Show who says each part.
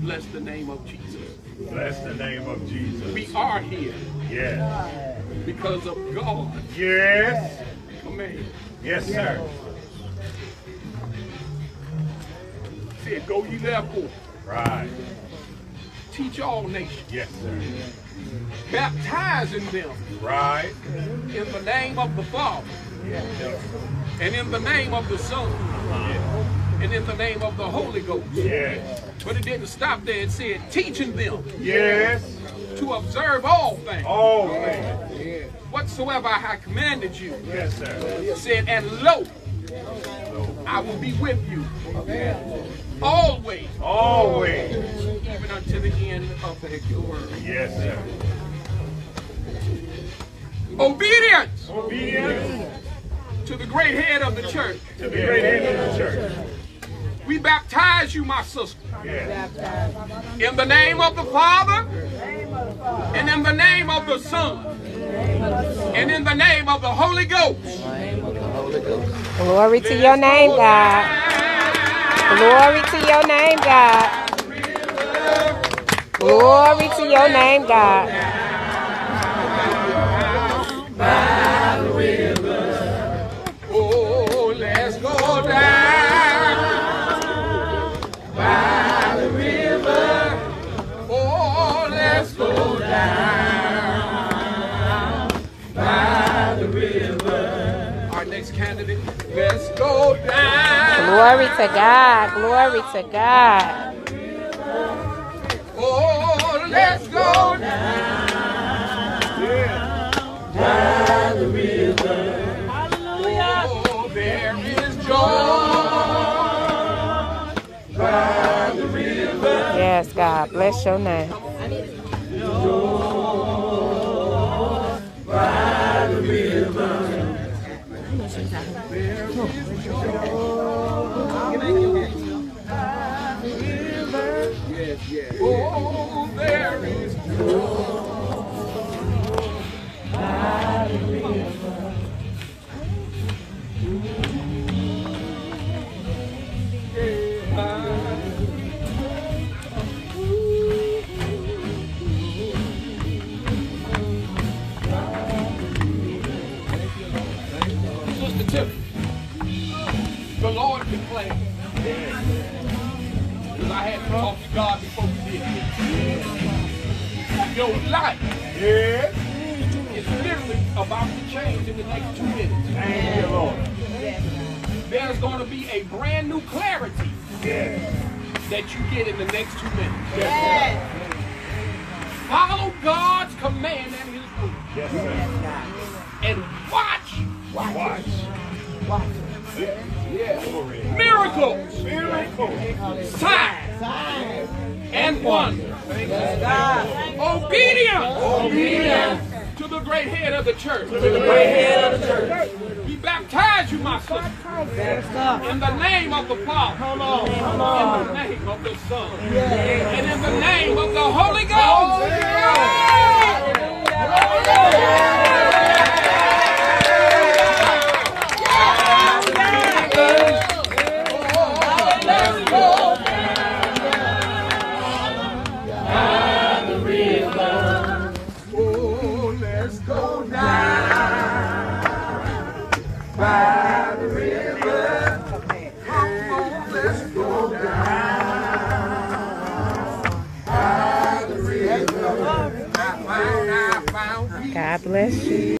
Speaker 1: Bless the name of Jesus. Bless the name of Jesus. We are here
Speaker 2: Yes.
Speaker 1: because of God.
Speaker 2: Yes.
Speaker 1: Command.
Speaker 2: Yes, sir.
Speaker 1: Said, go ye therefore,
Speaker 2: Right.
Speaker 1: Teach all nations,
Speaker 2: Yes, sir.
Speaker 1: baptizing them
Speaker 2: Right.
Speaker 1: in the name of the Father, and in the name of the Son, and in the name of the Holy Ghost.
Speaker 2: Yes.
Speaker 1: But it didn't stop there. It said, teaching them
Speaker 2: Yes.
Speaker 1: to observe all things,
Speaker 2: All things.
Speaker 1: whatsoever I have commanded you.
Speaker 2: Yes, sir.
Speaker 1: It said, and lo, I will be with you always,
Speaker 2: Always.
Speaker 1: Even unto the end of the world.
Speaker 2: Yes, sir.
Speaker 1: Obedience
Speaker 2: Obedience
Speaker 1: to the great head of the church.
Speaker 2: to the great head of the church.
Speaker 1: We baptize you, my sister,
Speaker 2: Yes.
Speaker 1: in the name of the Father, and in the name of the Son, and in the name of the Holy Ghost.
Speaker 3: Glory to your name, God. Glory to your name, God. Glory to your name, God.
Speaker 1: Oh, let's go down by the river. Oh, let's go down by the river. Our next candidate, let's go down.
Speaker 3: Glory to God. Glory to God.
Speaker 1: Oh, let's go down the river. Hallelujah. There is joy by the river.
Speaker 3: Yes, God. Bless your name.
Speaker 1: Because I had to talk to God before we did this. Your life
Speaker 2: Yes.
Speaker 1: is literally about to change in the next two minutes.
Speaker 2: Thank you, Lord.
Speaker 1: There's going to be a brand new clarity
Speaker 2: Yes.
Speaker 1: that you get in the next two minutes. Follow God's command and His rule.
Speaker 2: Yes.
Speaker 1: And watch
Speaker 2: Watch.
Speaker 1: yeah,
Speaker 2: Glory.
Speaker 1: miracles,
Speaker 2: Miracle.
Speaker 1: signs, and wonders. Obedience.
Speaker 2: Obedience.
Speaker 1: to the great head of the church.
Speaker 2: To the great head of the church.
Speaker 1: We baptize you, my sister, in the name of the Father, in the name of the Son, and in the name of the Holy Ghost.